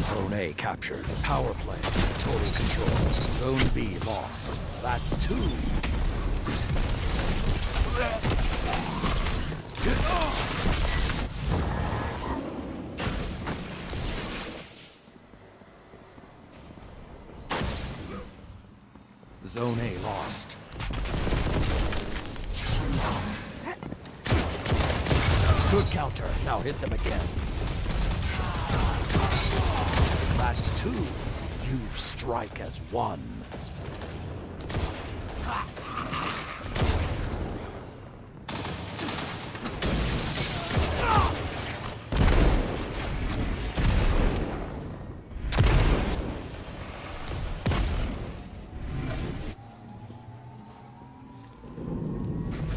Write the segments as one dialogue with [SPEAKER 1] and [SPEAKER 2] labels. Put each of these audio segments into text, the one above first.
[SPEAKER 1] Zone A captured. Power play. Total control. Zone B lost. That's two. Zone A lost. Good counter. Now hit them again. That's two. You strike as one.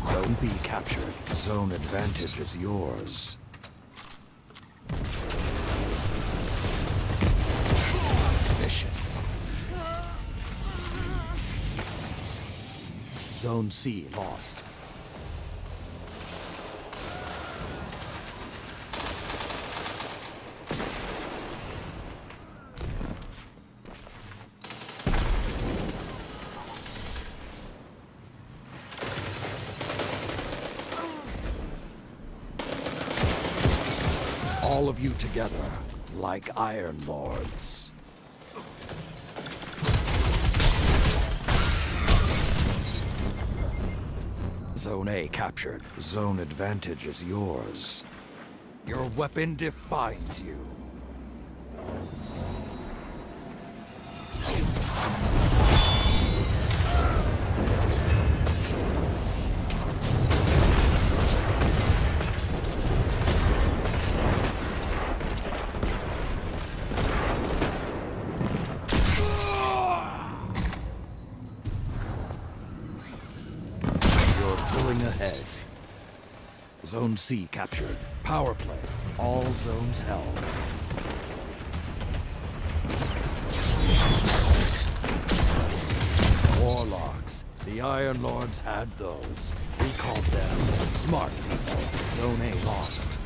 [SPEAKER 1] Zone B captured. Zone advantage is yours. Zone C lost. All of you together, like Iron Lords. Zone A captured. Zone advantage is yours. Your weapon defines you. Ahead. Zone C captured. Power play. All zones held. Warlocks. The Iron Lords had those. We called them smart people. Zone A lost.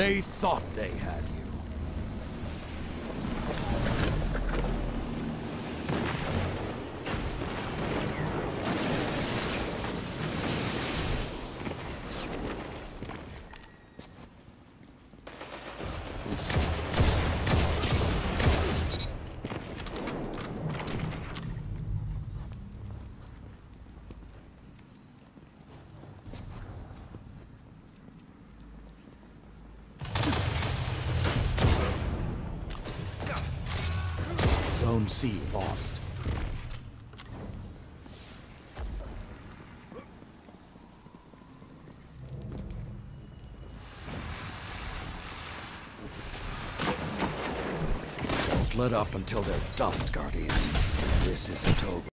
[SPEAKER 1] They thought they had you. Lost. Don't let up until they're dust, Guardian. This isn't over.